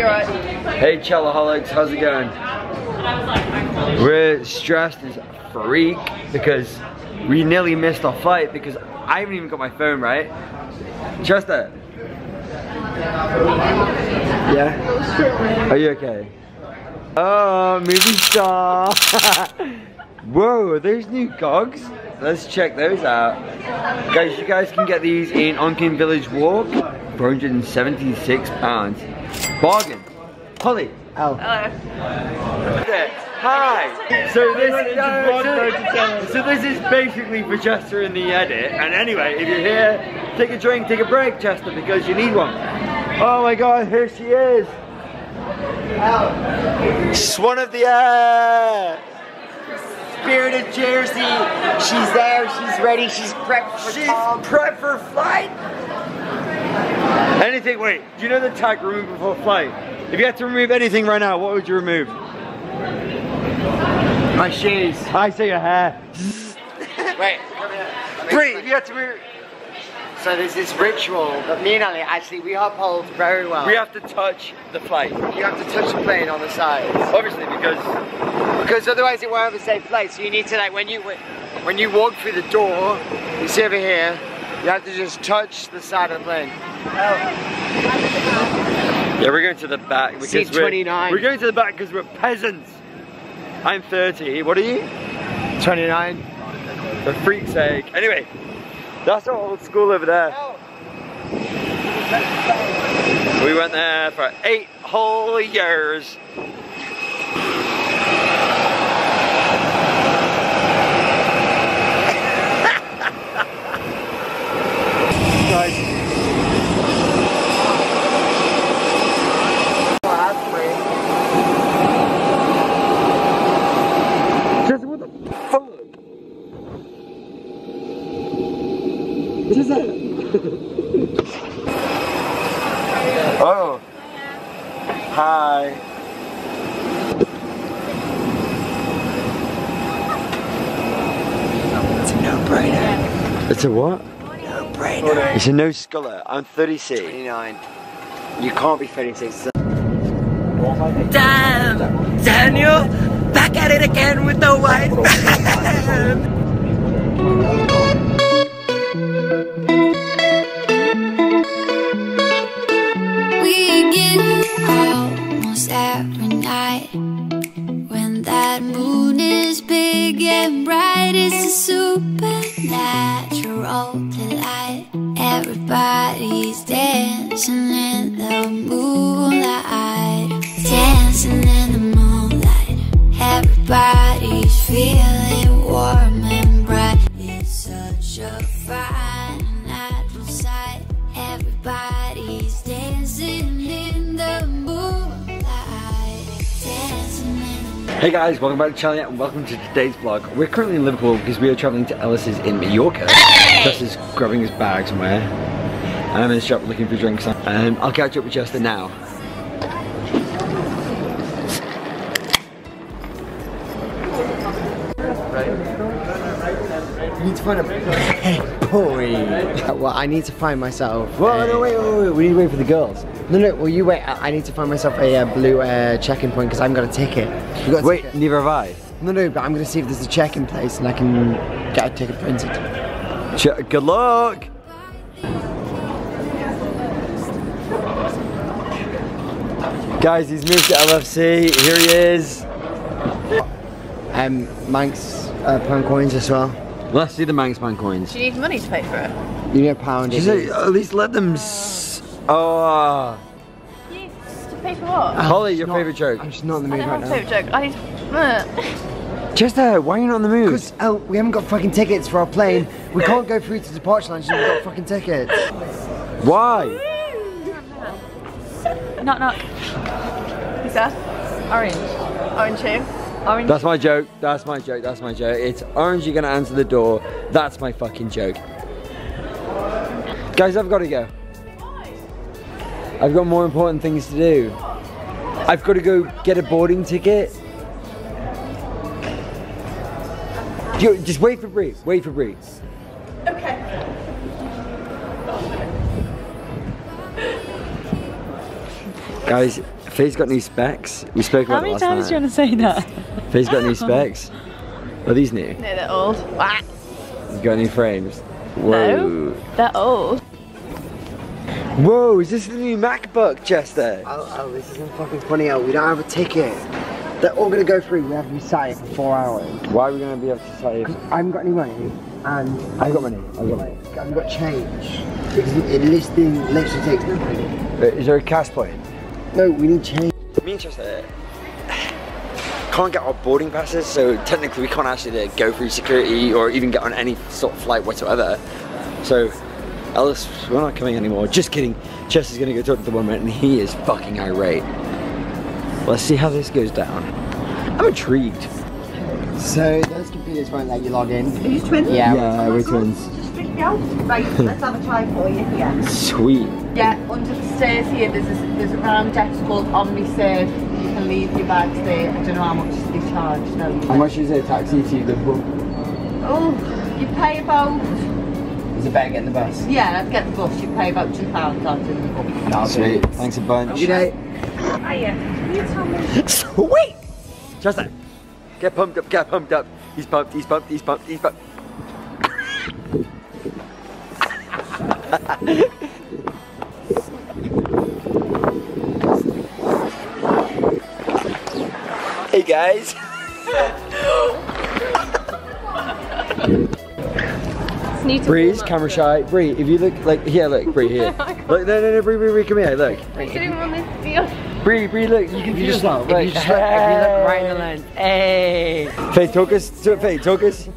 you're right. Hey Cellaholics, how's it going? We're stressed as a freak because we nearly missed our flight because I haven't even got my phone right. Chester. Yeah? Are you okay? Oh, movie star. Whoa, there's new gogs. Let's check those out. Guys, you guys can get these in Onkin Village Walk for 176 pounds. Bargain. Holly. Oh. Hello. Hi. So this, no, so, so this is basically for Chester in the edit. And anyway, if you're here, take a drink, take a break, Chester, because you need one. Oh my God, here she is. Swan of the uh, air. Spirit of Jersey. She's there. She's ready. She's prepped for She's Tom. prepped for flight. Anything, wait, do you know the tag remove before flight? If you had to remove anything right now, what would you remove? My shoes. I say your hair. Wait. Three, if you had to remove, So there's this ritual that me and Ali actually we uphold very well. we have to touch the plane. you have to touch the plane on the sides Obviously, because because otherwise it won't have a safe flight. So you need to like when you when you walk through the door, you see over here, you have to just touch the side of the plane. Yeah, we're going to the back because Seat we're, we're going to the back because we're peasants. I'm 30. What are you? 29. For freak's sake. Anyway, that's our old school over there. We went there for eight whole years. Just what the fuck? What is that? oh. Hi. It's a no-brainer. It's a what? No-brainer. It's a no sculler. I'm 30C. 29. You can't be 36. Damn! Daniel! Back at it again with the white man! We get almost every night when that moon is big and bright. It's a supernatural delight. Everybody's dancing in the moonlight, Hey guys, welcome back to Cheliot and welcome to today's vlog. We're currently in Liverpool because we are traveling to Ellis's in Mallorca. Justin's grabbing his bag somewhere. And I'm in the shop looking for drinks. Um, I'll catch up with Justin now. You need to find a boy. well, I need to find myself. Whoa, no, wait, wait, wait, we need to wait for the girls. No, no. Well, you wait. I I need to find myself a uh, blue uh, check-in point because I haven't got a ticket. You got a Wait, ticket? neither have I. No, no. But I'm gonna see if there's a check-in place and I can get a ticket printed. Ch- good luck! Guys, he's moved to LFC. Here he is. Um, Manx uh, pound coins as well. Let's see the Manx pound coins. Do you need money to pay for it? You need a pound. She it said, at least let them. S- oh, Yes. To pay for what? Holly, your not- favorite joke. I'm just not in the I mood don't right have a now. favourite joke. I need. Chester, why are you not in the move? Because oh, we haven't got fucking tickets for our plane. We can't go through to departure lounge until we've got fucking tickets. Why? knock knock. Who's that? Orange. Orange who? Orange. That's my joke. That's my joke. That's my joke. It's orange. You're gonna answer the door. That's my fucking joke. Guys, I've got to go. I've got more important things to do. I've got to go get a boarding ticket. Yo, just wait for Bree. Wait for Bree. Okay. Guys, Faye's got new specs. We spoke How about many it last times do you want to say that? Faye's got new specs. Are these new? No, they're old. You got new frames? Whoa. They're old. Whoa, is this the new MacBook, Chester? Oh, oh, this isn't fucking funny. Oh, we don't have a ticket. They're all gonna go through. We have to be sat here for four hours. Why are we going to be able to say I haven't got any money, and I've got money. I've got money. I haven't got change. Because it listing literally takes nothing. Uh, Is there a cash point? No, we need change. Me and Chester can't get our boarding passes, so technically we can't actually uh, go through security or even get on any sort of flight whatsoever. So, Ellis, we're not coming anymore. Just kidding. Chester's gonna go talk to the woman and he is fucking irate. Let's see how this goes down. I'm intrigued. So those computers won't let you log in. Are you twins? Yeah. Yeah, we're twins. Just pick me out. Right, let's have a try for you here. Sweet. Yeah, under the stairs here, there's a, there's a round desk called OmniServe. You can leave your bags there. I don't know how much they charge though. How much is a taxi to Liverpool? Oh, you pay about, Is it better getting the bus? yeah, let's get the bus, you pay about £2 out in the book. Sweet. Thanks a bunch. You know, Sweet! Chester, get pumped up, get pumped up. He's pumped, he's pumped, he's pumped, he's pumped. hey guys. Breeze, camera shy. Bree, if you look like here, look, Bree here. Look, no, no, no, Bree, Bree, Bree, come here, look. Bree, Bree, look, you can you just look. if you just look, if you look right in the lens. Hey. Faye, talk us. to it, Faye, talk us.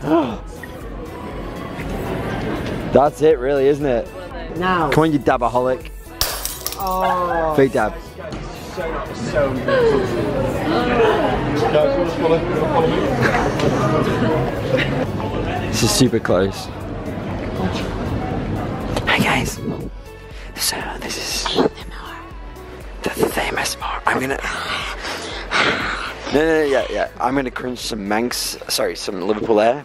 That's it, really, isn't it? now. Come on, you dabaholic. Oh. Faye dab. This is super close. Hey guys. So this is the, the famous more. I'm gonna. No, no, no, yeah, yeah. I'm gonna crunch some Manx. Sorry, some Liverpool air.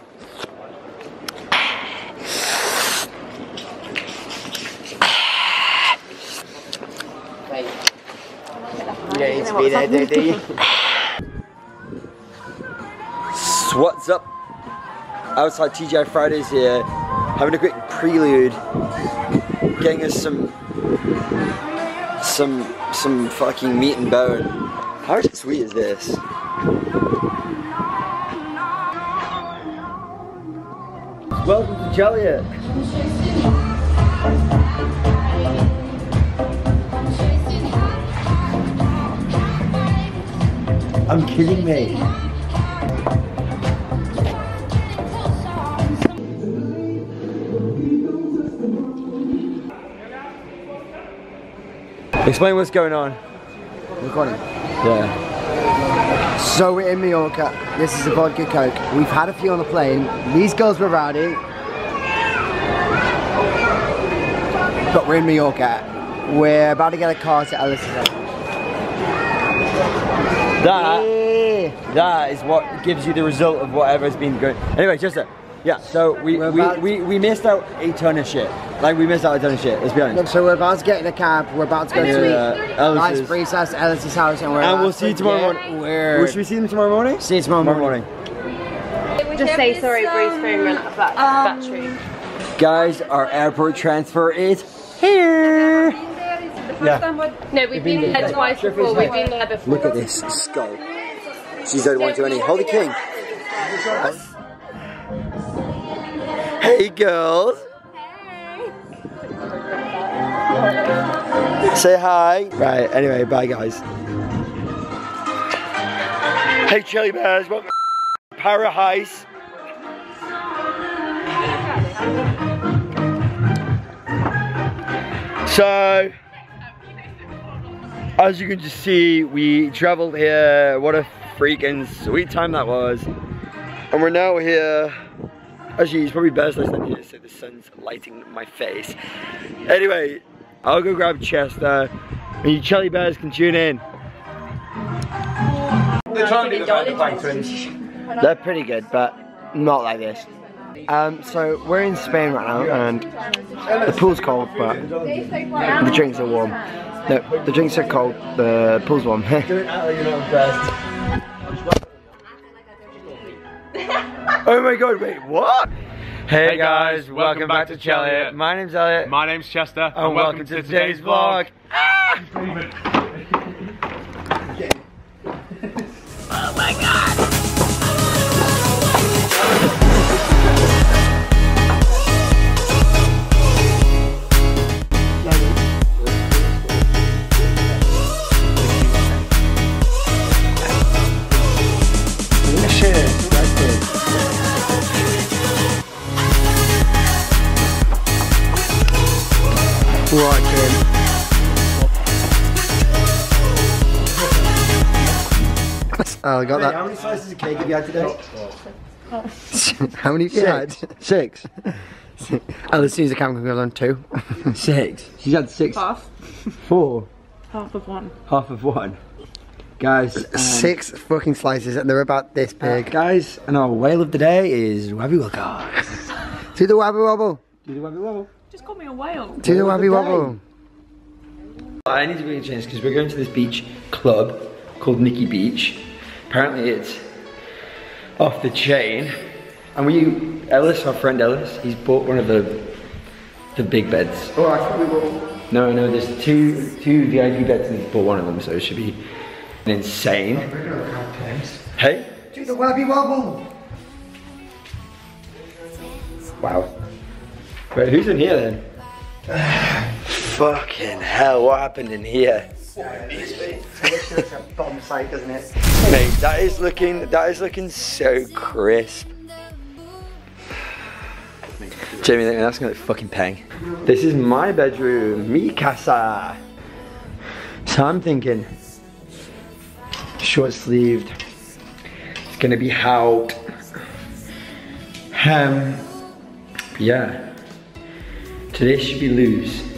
You don't need be there, do you? What's up? Outside TGI Fridays here, having a quick prelude, getting us some, some, some fucking meat and bone. How sweet is this? Welcome to Joliet. I'm kidding me. Explain what's going on. Recording. Yeah. So we're in Mallorca. This is a vodka coke. We've had a few on the plane. These girls were rowdy. But we're in Mallorca. We're about to get a car to house. That that is what gives you the result of whatever's been going. Anyway, just that. Yeah. So we We're we, about- we we missed out a ton of shit. Like we missed out a ton of shit. Let's be honest. Look, So we're about to get in a cab. We're about to go to Yeah, Lights Ellis's. Princess Ellis's house, and we're And about we'll see you tomorrow morning. Weird. Well, should we see them tomorrow morning? See you tomorrow morning. Just say sorry, Bree's phone ran out of bat- battery. Guys, our airport transfer is here. Yeah. No, we've been there twice before, we've been there before. Look at this skull. She's don't want to any. Holy King. Hey girls. Hey. Say hi. Right, anyway, bye guys. Hey Chili Bears, welcome to Para Heist. So, as you can just see, we traveled here. What a freaking sweet time that was. And we're now here. Actually, it's probably best I stand here so the sun's lighting my face. Anyway, I'll go grab Chester. And you Chili Bears can tune in. They're trying to do the Vanderplank twins. They're pretty good, but not like this. Um, so we're in Spain right now, and the pool's cold, but the drinks are warm. No, the drinks are cold. The pool's warm. oh my god, wait, what? Hey, Hey guys, welcome back to Cheliot. My name's Elliot. My name's Chester, and welcome, to today's vlog. Ah! Oh, I got that. How many slices of cake have you had today? How many have you had? Six. Oh, as soon as the camera goes on, two. Six. She's had six. Half. Four. Half of one. Half of one. Guys. um, Six fucking slices, and they're about this uh, big. guys, and our whale of the day is Wabby Wilcox. Do the wabby wobble. Do the Wabby Wobble. Just call me a whale. Do the Whale the wabby wobble. I need to bring a change because we're going to this beach club called Nikki Beach. Apparently it's off the chain. And we, Ellis, our friend Ellis, he's bought one of the the big beds. Oh, I thought we were. No, no, there's two two VIP beds and he's bought one of them, so it should be insane. Oh, hey? Do the wabby wobble. Wow. Wait, who's in here then? Fucking hell, what happened in here? Doesn't it? Mate, that is looking that is looking so crisp. Jamie, that's gonna look fucking pang. This is my bedroom, mi casa. So I'm thinking, short sleeved. It's gonna be hot. Um, yeah. Today should be loose.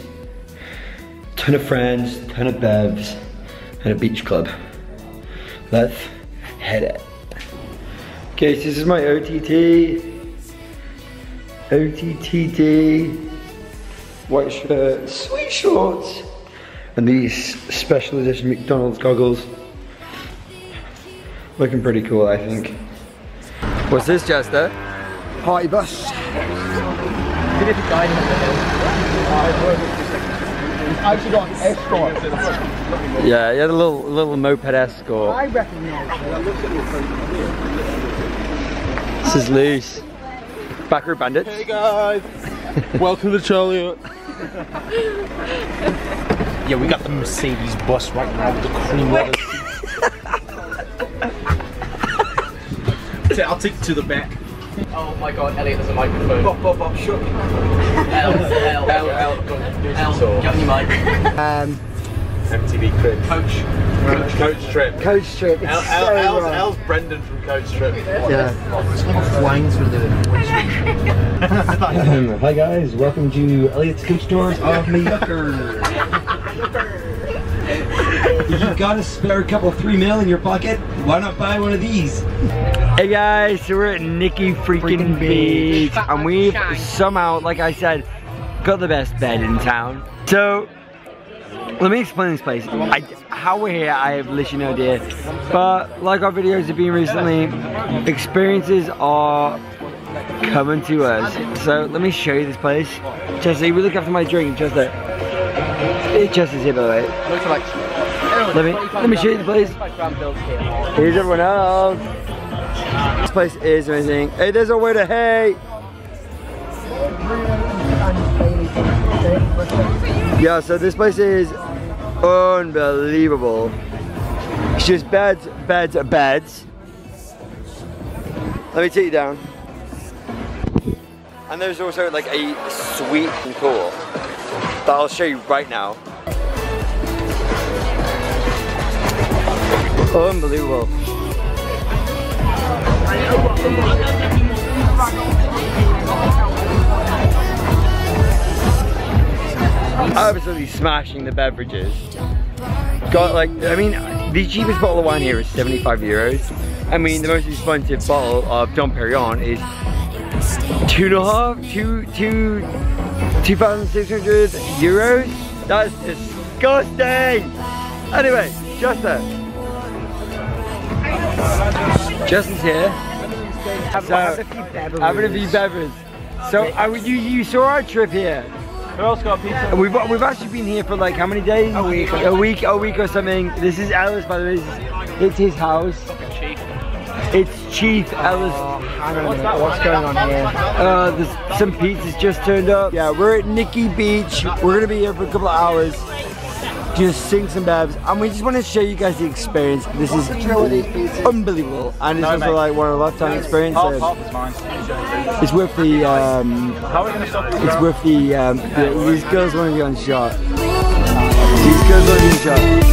Ton of friends, ton of bevs, and a beach club. Let's head it. Okay, so this is my OTT. OTTD. White shirt, sweet shorts, and these special edition McDonald's goggles. Looking pretty cool, I think. What's this, Chester? Party bus. I actually got an escort. Yeah, you had a little little moped escort. I recognise This is loose. Back row bandits. Hey guys, welcome to Cheliot. yeah, we got the Mercedes bus right now with the cream leather seats. I'll take you to the back. Oh my god, Elliot, there's a microphone. Bop, bop, bop, shut. L, L, L, L, L, get on your mic. Um, MTV crib. Coach. Coach, coach trip. coach trip. It's L, so L, L's, wrong. L's Brendan from Coach Trip. Yeah. Um, hi guys, welcome to Elliot's Coach Tours of Mallorca. If you've got a spare couple three mil in your pocket, why not buy one of these? Hey guys, so we're at Nikki freaking, Beach, and we've somehow, like I said, got the best bed in town. So, let me explain this place. I, how we're here, I have literally no idea. But like our videos have been recently, experiences are coming to us. So let me show you this place. Chester, you look after my drink, Chester. Hey, Chester's here by the way. Let me let me show you the place. Here's everyone else. This place is amazing. Hey, there's a way to hey. Yeah, so this place is unbelievable. It's just beds, beds, beds. Let me take you down. And there's also like a sweet pool that I'll show you right now. Unbelievable. Absolutely smashing the beverages. Got like, I mean, the cheapest bottle of wine here is 75 euros. I mean, the most expensive bottle of Dom Perignon is two and a half, two, two, 2,600 euros. That's disgusting. Anyway, Justin. Justin's here. So, having a few beverages. So, uh, you, you saw our trip here. Who else got pizza? We've, we've actually been here for like how many days? A week. A week, a week or something. This is Ellis, by the way. Is- It's his house. It's Chief Ellis. I don't know what's going on here. Uh, there's some pizzas just turned up. Yeah, we're at Nikki Beach. We're gonna be here for a couple of hours. Just sing some babs, and we just want to show you guys the experience. This is unbelievable, and it's No, also like one of a lifetime experience. Half, half it's worth the. Um, How are we gonna stop this? it's worth the. Um, the these girls want to be on shot. These girls want to be on shot.